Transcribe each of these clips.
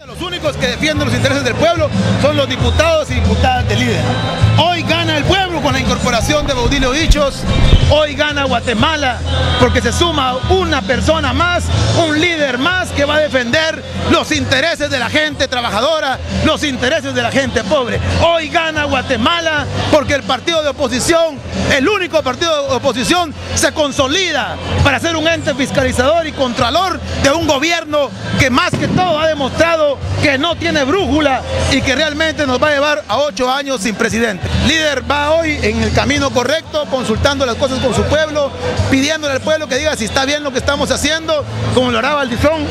Los únicos que defienden los intereses del pueblo son los diputados y diputadas del líder. Hoy gana el pueblo con la incorporación de Baudilio Dichos. Hoy gana Guatemala porque se suma una persona más, un líder más que va a defender los intereses de la gente trabajadora, los intereses de la gente pobre. Hoy gana Guatemala porque el partido de oposición, el único partido de oposición, se consolida para ser un ente fiscalizador y contralor de un gobierno que más que todo ha demostrado que no tiene brújula y que realmente nos va a llevar a ocho años sin presidente. Líder va hoy en el camino correcto, consultando las cosas con su pueblo, pidiéndole al pueblo que diga si está bien lo que estamos haciendo, como lo hará Valdizón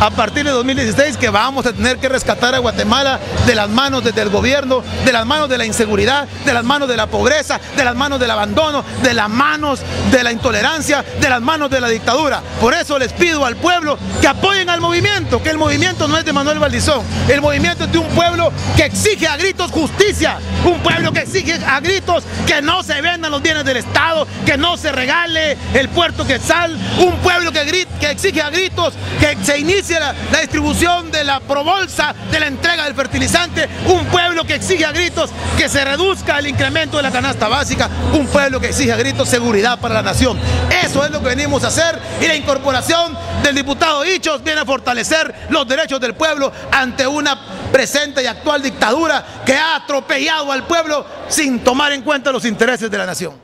a partir de 2016 que vamos a tener que rescatar a Guatemala de las manos del gobierno, de las manos de la inseguridad, de las manos de la pobreza, de las manos del abandono, de las manos de la intolerancia, de las manos de la dictadura. Por eso les pido al pueblo que apoyen al movimiento, que el movimiento no es de Manuel Valdizón, el movimiento es de un pueblo que exige a gritos justicia, un pueblo que exige a gritos que no se vendan los bienes del Estado, que no se regale el puerto Quetzal, un pueblo que, que exige a gritos que se inicie la, distribución de la probolsa, de la entrega del fertilizante, un pueblo que exige a gritos que se reduzca el incremento de la canasta básica, un pueblo que exige a gritos seguridad para la nación. Eso es lo que venimos a hacer y la incorporación del diputado Hichos viene a fortalecer los derechos del pueblo ante una presente y actual dictadura que ha atropellado al pueblo sin tomar en cuenta los intereses de la nación.